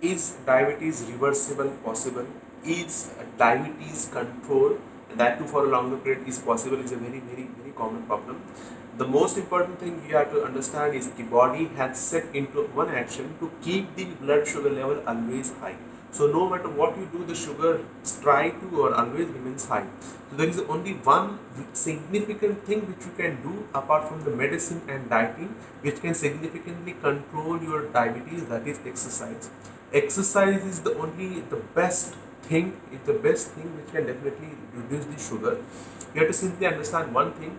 is diabetes reversible possible? Is diabetes control that too for a longer period is possible is a very very very common problem. The most important thing you have to understand is the body has set into one action to keep the blood sugar level always high. So no matter what you do the sugar try to or always remains high. So there is only one significant thing which you can do apart from the medicine and dieting which can significantly control your diabetes that is exercise exercise is the only the best thing it's the best thing which can definitely reduce the sugar. You have to simply understand one thing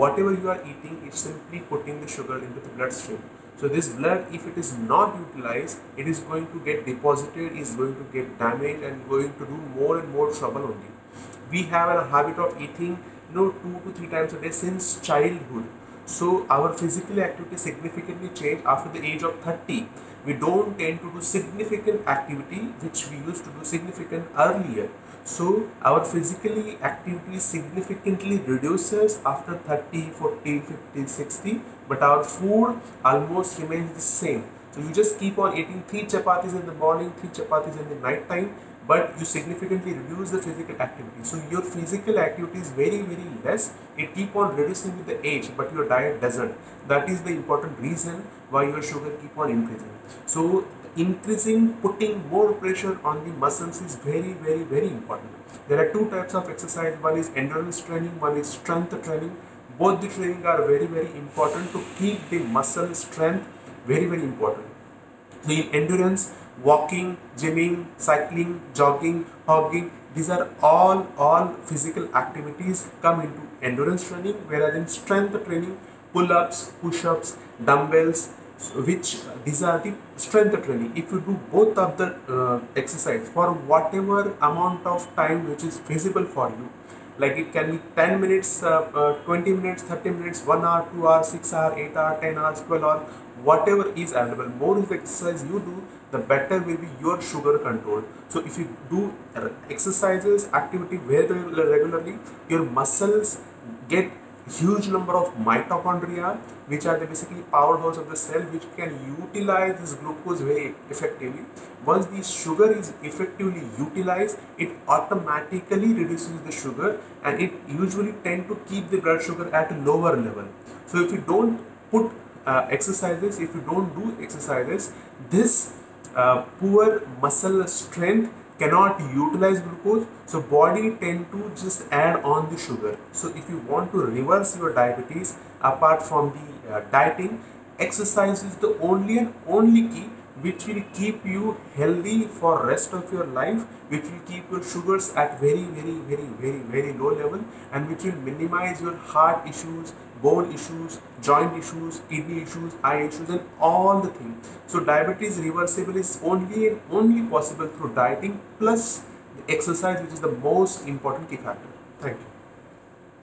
whatever you are eating is simply putting the sugar into the bloodstream. So this blood if it is not utilized it is going to get deposited is going to get damaged and going to do more and more trouble only. We have a habit of eating you know two to three times a day since childhood so our physical activity significantly change after the age of 30 we don't tend to do significant activity which we used to do significant earlier so our physically activity significantly reduces after 30, 40, 50, 60 but our food almost remains the same. So you just keep on eating 3 chapatis in the morning, 3 chapatis in the night time but you significantly reduce the physical activity. So your physical activity is very very less. It keep on reducing with the age but your diet doesn't. That is the important reason why your sugar keep on increasing. So increasing putting more pressure on the muscles is very very very important there are two types of exercise one is endurance training one is strength training both the training are very very important to keep the muscle strength very very important so in endurance walking gymming cycling jogging hogging these are all all physical activities come into endurance training whereas in strength training pull-ups push-ups dumbbells which these are the strength training. If you do both of the uh, exercise for whatever amount of time which is feasible for you like it can be 10 minutes uh, uh, 20 minutes 30 minutes 1 hour 2 hours 6 hour 8 hour 10 hours 12 hour whatever is available. More of exercise you do the better will be your sugar control. So if you do exercises activity very regularly your muscles get huge number of mitochondria which are the basically powerhouse of the cell which can utilize this glucose very effectively. Once the sugar is effectively utilized it automatically reduces the sugar and it usually tend to keep the blood sugar at a lower level. So if you don't put uh, exercises if you don't do exercises this uh, poor muscle strength cannot utilize glucose so body tend to just add on the sugar. So if you want to reverse your diabetes apart from the uh, dieting exercise is the only and only key which will keep you healthy for rest of your life which will keep your sugars at very very very very very low level and which will minimize your heart issues bone issues joint issues kidney issues eye issues and all the things. So diabetes reversible is only and only possible through dieting plus the exercise which is the most important key factor. Thank you